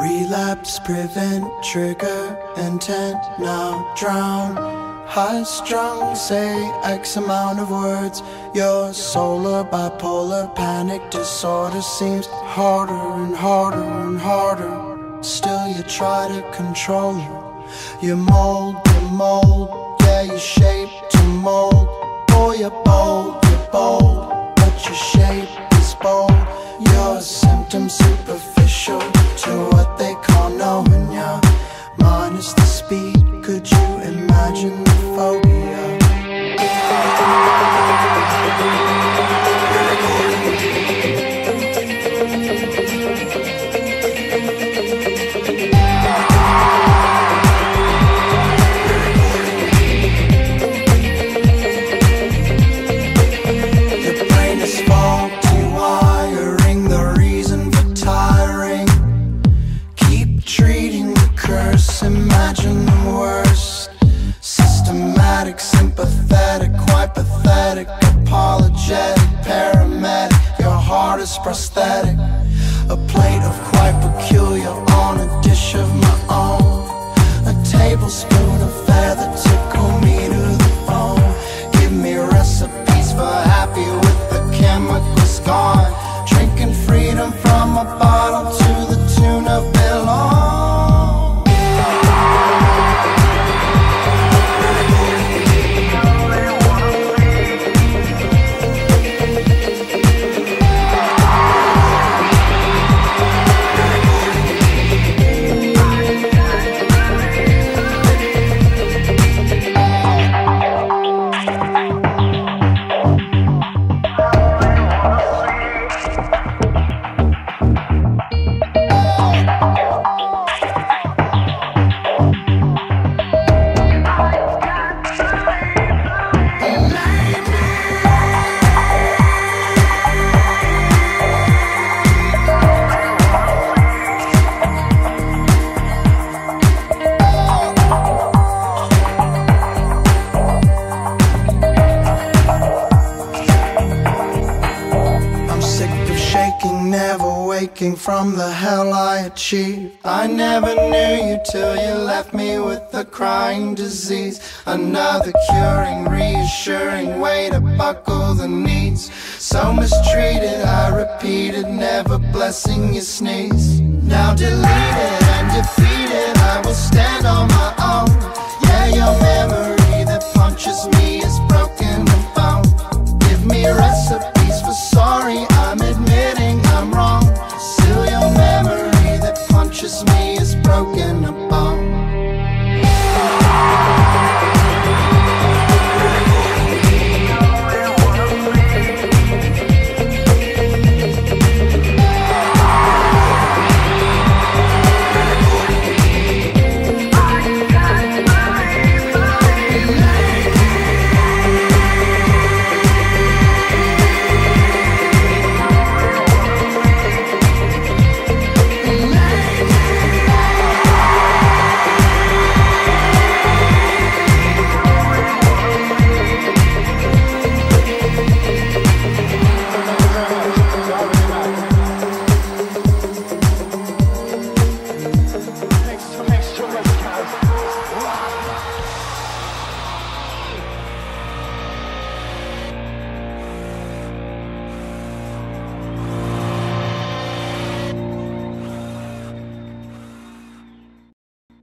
Relapse, prevent, trigger, intent, now drown. High strung, say X amount of words. Your solar, bipolar, panic disorder seems harder and harder and harder. Still, you try to control it. You mold, you mold, yeah, you shape to mold. Boy, you're bold, you're bold, but your shape is bold. Your symptoms superficial curse, imagine the worst. Systematic, sympathetic, quite pathetic, apologetic, paramedic. Your heart is prosthetic. A plate of quite peculiar on a never waking from the hell I achieved. I never knew you till you left me with a crying disease. Another curing, reassuring way to buckle the knees. So mistreated, I repeated, never blessing your sneeze. Now delete